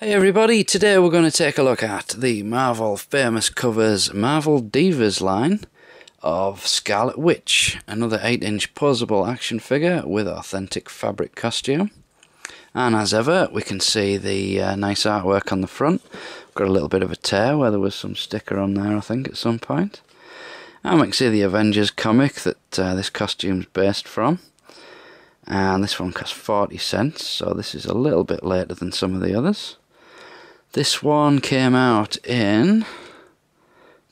Hey everybody, today we're going to take a look at the Marvel Famous Covers Marvel Divas line of Scarlet Witch, another 8 inch posable action figure with authentic fabric costume. And as ever, we can see the uh, nice artwork on the front. Got a little bit of a tear where there was some sticker on there, I think, at some point. And we can see the Avengers comic that uh, this costume's based from. And this one costs 40 cents, so this is a little bit later than some of the others. This one came out in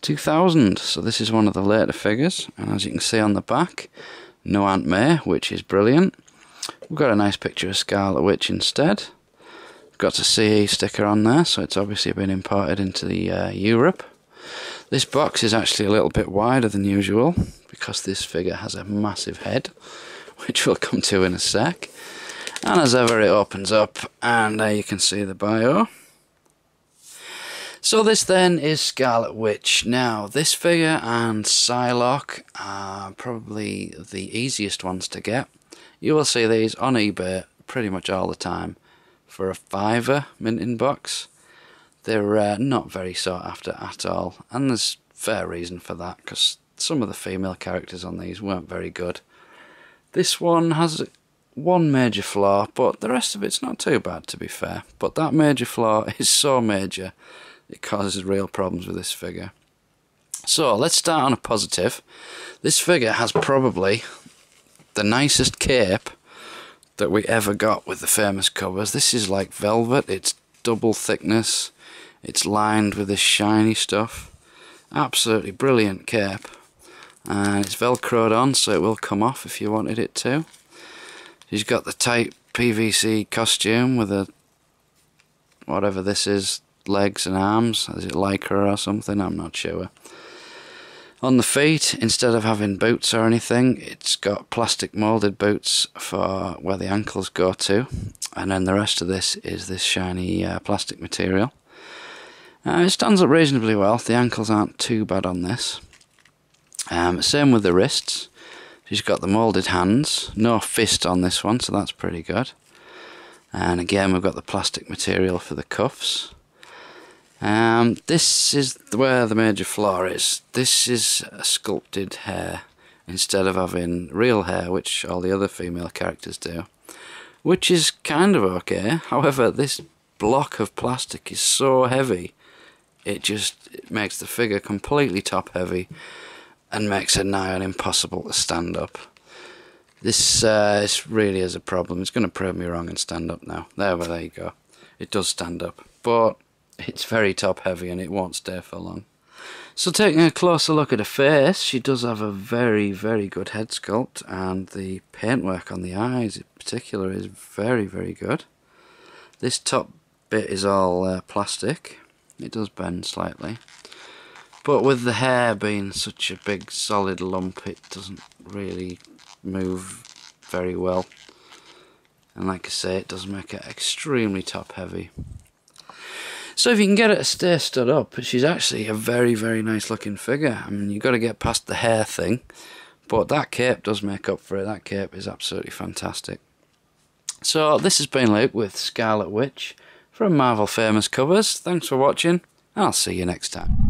2000, so this is one of the later figures. And as you can see on the back, no Aunt May, which is brilliant. We've got a nice picture of Scarlet Witch instead. We've got a CE sticker on there, so it's obviously been imported into the uh, Europe. This box is actually a little bit wider than usual because this figure has a massive head, which we'll come to in a sec. And as ever, it opens up, and there you can see the bio. So this then is Scarlet Witch. Now, this figure and Psylocke are probably the easiest ones to get. You will see these on eBay pretty much all the time for a fiver mint box. They're uh, not very sought after at all, and there's fair reason for that because some of the female characters on these weren't very good. This one has one major flaw, but the rest of it's not too bad to be fair. But that major flaw is so major it causes real problems with this figure. So let's start on a positive. This figure has probably the nicest cape that we ever got with the famous covers. This is like velvet, it's double thickness, it's lined with this shiny stuff. Absolutely brilliant cape. And it's velcroed on so it will come off if you wanted it to. She's got the tight PVC costume with a whatever this is legs and arms. Is it lycra or something? I'm not sure. On the feet, instead of having boots or anything, it's got plastic moulded boots for where the ankles go to, and then the rest of this is this shiny uh, plastic material. Uh, it stands up reasonably well. The ankles aren't too bad on this. Um, same with the wrists. She's got the moulded hands. No fist on this one, so that's pretty good. And again, we've got the plastic material for the cuffs. Um, this is where the major flaw is. This is a sculpted hair instead of having real hair, which all the other female characters do, which is kind of okay. However, this block of plastic is so heavy, it just it makes the figure completely top heavy and makes it nigh on impossible to stand up. This, uh, this really is a problem. It's going to prove me wrong and stand up now. There, well, there you go. It does stand up, but it's very top heavy and it won't stay for long. So taking a closer look at her face, she does have a very, very good head sculpt and the paintwork on the eyes in particular is very, very good. This top bit is all uh, plastic. It does bend slightly. But with the hair being such a big solid lump, it doesn't really move very well. And like I say, it does make it extremely top heavy. So if you can get her to stay stood up, she's actually a very, very nice looking figure. I mean, you've got to get past the hair thing, but that cape does make up for it. That cape is absolutely fantastic. So this has been Luke with Scarlet Witch from Marvel Famous Covers. Thanks for watching, and I'll see you next time.